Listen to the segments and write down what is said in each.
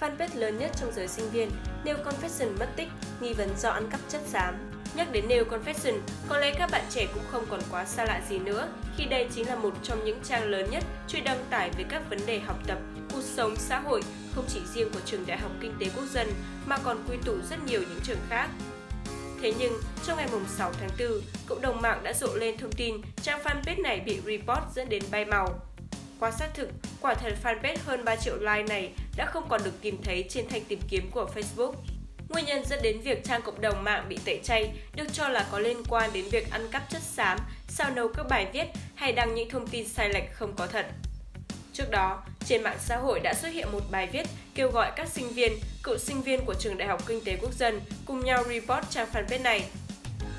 Fanpage lớn nhất trong giới sinh viên, Nail Confession mất tích, nghi vấn do ăn cắp chất xám. Nhắc đến Nail Confession, có lẽ các bạn trẻ cũng không còn quá xa lạ gì nữa, khi đây chính là một trong những trang lớn nhất chuyên đăng tải về các vấn đề học tập, cuộc sống, xã hội, không chỉ riêng của trường Đại học Kinh tế Quốc dân mà còn quy tụ rất nhiều những trường khác. Thế nhưng, trong ngày 6 tháng 4, cộng đồng mạng đã rộ lên thông tin trang fanpage này bị report dẫn đến bay màu. Qua xác thực, quả thật fanpage hơn 3 triệu like này đã không còn được tìm thấy trên thanh tìm kiếm của Facebook. Nguyên nhân dẫn đến việc trang cộng đồng mạng bị tẩy chay được cho là có liên quan đến việc ăn cắp chất xám, sao nấu các bài viết hay đăng những thông tin sai lệch không có thật. Trước đó, trên mạng xã hội đã xuất hiện một bài viết kêu gọi các sinh viên, cựu sinh viên của trường Đại học Kinh tế Quốc dân cùng nhau report trang fanpage này.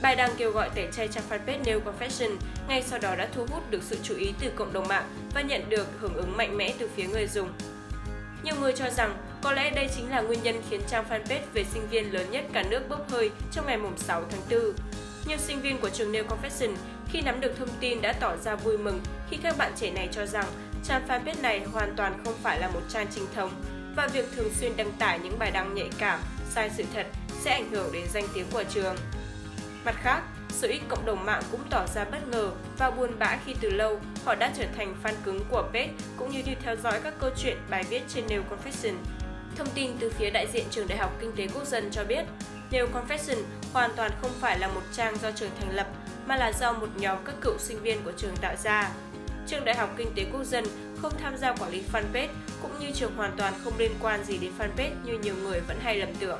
Bài đăng kêu gọi tẩy chay trang fanpage Nail Confession ngay sau đó đã thu hút được sự chú ý từ cộng đồng mạng và nhận được hưởng ứng mạnh mẽ từ phía người dùng. Nhiều người cho rằng có lẽ đây chính là nguyên nhân khiến trang fanpage về sinh viên lớn nhất cả nước bốc hơi trong ngày 6 tháng 4. Nhiều sinh viên của trường New Confession khi nắm được thông tin đã tỏ ra vui mừng khi các bạn trẻ này cho rằng trang fanpage này hoàn toàn không phải là một trang chính thống và việc thường xuyên đăng tải những bài đăng nhạy cảm, sai sự thật sẽ ảnh hưởng đến danh tiếng của trường. Mặt khác, sự ít cộng đồng mạng cũng tỏ ra bất ngờ và buồn bã khi từ lâu họ đã trở thành fan cứng của page cũng như đi theo dõi các câu chuyện bài viết trên New Confession. Thông tin từ phía đại diện trường Đại học Kinh tế Quốc dân cho biết, New Confession hoàn toàn không phải là một trang do trường thành lập mà là do một nhóm các cựu sinh viên của trường tạo ra. Trường Đại học Kinh tế Quốc dân không tham gia quản lý fanpage cũng như trường hoàn toàn không liên quan gì đến fanpage như nhiều người vẫn hay lầm tưởng.